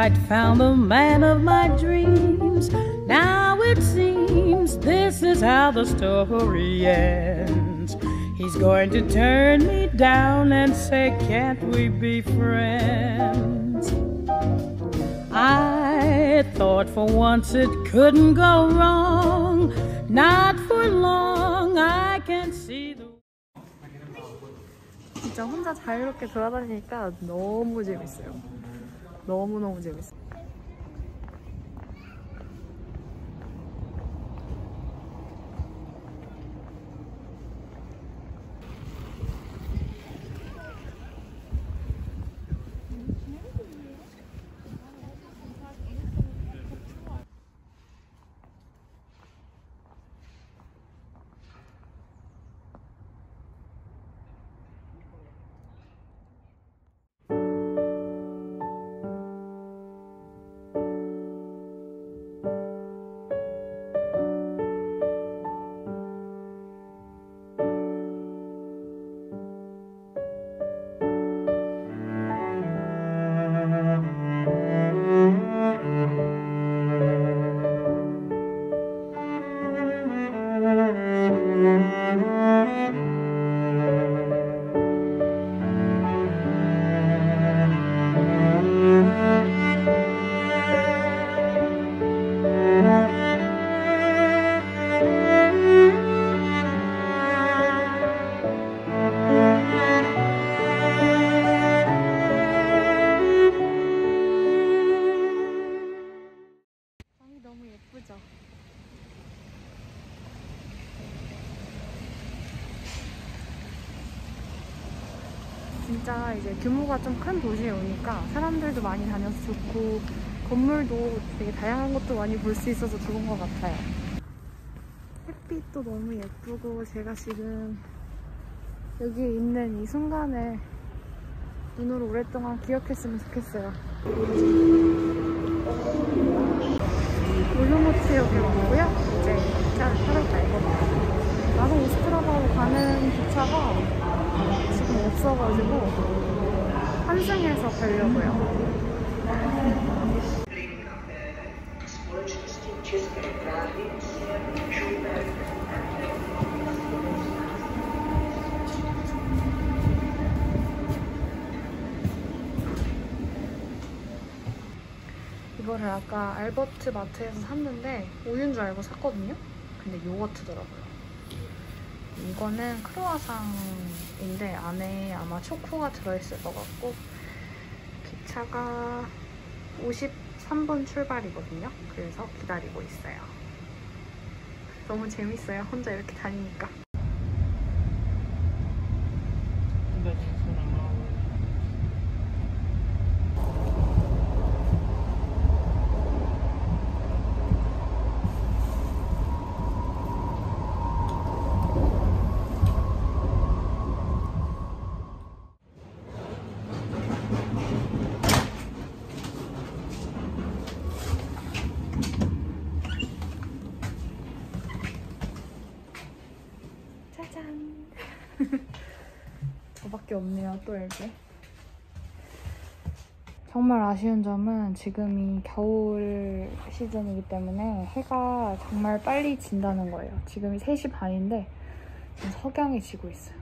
I'd found the man of my dreams. Now it seems this is how the story ends. He's going to turn me down and say, Can't we be friends? I thought for once it couldn't go wrong. Not for long, I can see the. 진짜 혼자 자유롭게 돌아다니니까 너무 재밌어요. 너무너무 재밌어요. 진짜 이제 규모가 좀 큰 도시에 오니까 사람들도 많이 다녀서 좋고 건물도 되게 다양한 것도 많이 볼 수 있어서 좋은 것 같아요. 햇빛도 너무 예쁘고 제가 지금 여기 있는 이 순간을 눈으로 오랫동안 기억했으면 좋겠어요. 올로모츠역에 왔고요. 이제 기차를 타러 갈 겁니다. 나도 오스트라바로 기차가 없어가지고 환승해서 가려고요. 이거를 아까 알버트 마트에서 샀는데 우유인 줄 알고 샀거든요. 근데 요거트더라고요. 이거는 크로아상인데 안에 아마 초코가 들어있을 것 같고 기차가 53분 출발이거든요. 그래서 기다리고 있어요. 너무 재밌어요. 혼자 이렇게 다니니까. 짜잔. 저밖에 없네요, 또 이렇게. 정말 아쉬운 점은 지금이 겨울 시즌이기 때문에 해가 정말 빨리 진다는 거예요. 지금이 3시 반인데 지금 석양이 지고 있어요.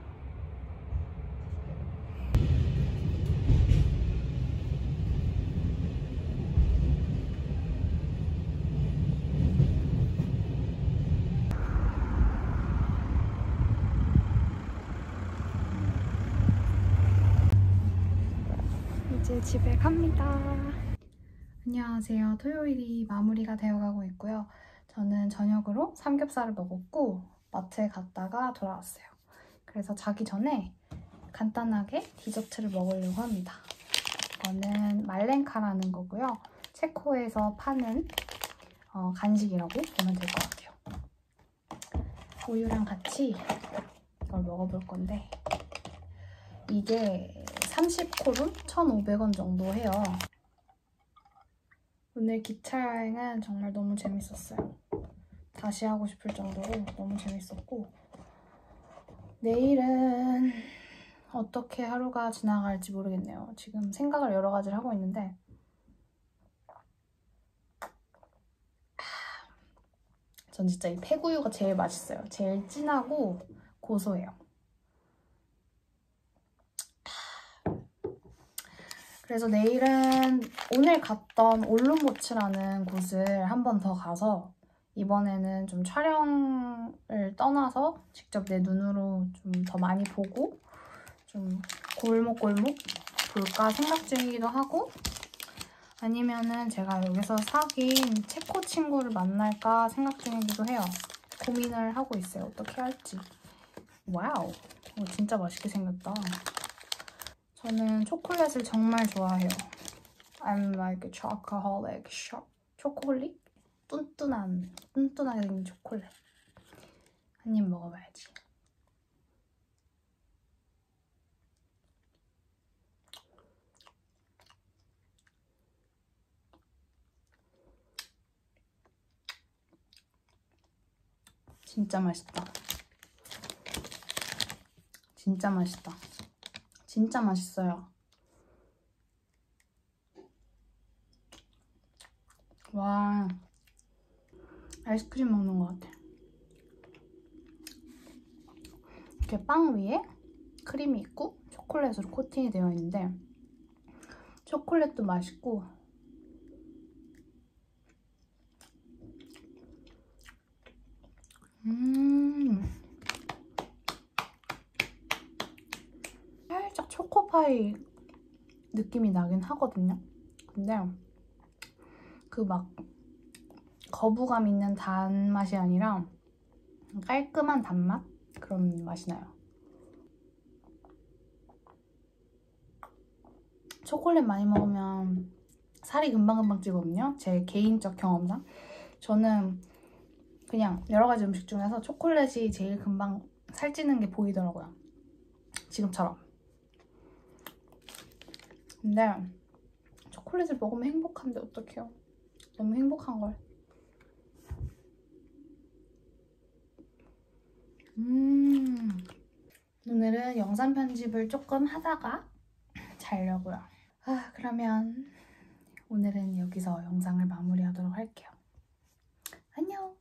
이제 집에 갑니다. 안녕하세요. 토요일이 마무리가 되어가고 있고요. 저는 저녁으로 삼겹살을 먹었고 마트에 갔다가 돌아왔어요. 그래서 자기 전에 간단하게 디저트를 먹으려고 합니다. 이거는 말렌카라는 거고요. 체코에서 파는 어, 간식이라고 보면 될 것 같아요. 우유랑 같이 이걸 먹어볼 건데 이게 30코루 1,500원 정도 해요. 오늘 기차 여행은 정말 너무 재밌었어요. 다시 하고 싶을 정도로 너무 재밌었고 내일은 어떻게 하루가 지나갈지 모르겠네요. 지금 생각을 여러 가지를 하고 있는데 전 진짜 이 폐구유가 제일 맛있어요. 제일 진하고 고소해요. 그래서 내일은 오늘 갔던 올룸보츠라는 곳을 한 번 더 가서 이번에는 좀 촬영을 떠나서 직접 내 눈으로 좀 더 많이 보고 좀 골목골목 볼까 생각 중이기도 하고 아니면은 제가 여기서 사귄 체코 친구를 만날까 생각 중이기도 해요. 고민을 하고 있어요. 어떻게 할지. 와우, 진짜 맛있게 생겼다. 저는 초콜릿을 정말 좋아해요. I'm like a chocoholic. 초, 초콜릿? 뚠뚠한, 뚠뚠하게 생긴 초콜릿. 한 입 먹어봐야지. 진짜 맛있다. 진짜 맛있다. 진짜 맛있어요. 와, 아이스크림 먹는 것 같아. 이렇게 빵 위에 크림이 있고 초콜릿으로 코팅이 되어 있는데 초콜릿도 맛있고 음 살짝 초코파이 느낌이 나긴 하거든요. 근데 그 막 거부감 있는 단맛이 아니라 깔끔한 단맛? 그런 맛이 나요. 초콜릿 많이 먹으면 살이 금방금방 찌거든요. 제 개인적 경험상. 저는 그냥 여러 가지 음식 중에서 초콜릿이 제일 금방 살찌는 게 보이더라고요. 지금처럼. 근데 초콜릿을 먹으면 행복한데 어떡해요. 너무 행복한 걸. 음. 오늘은 영상 편집을 조금 하다가 자려고요. 아, 그러면 오늘은 여기서 영상을 마무리하도록 할게요. 안녕!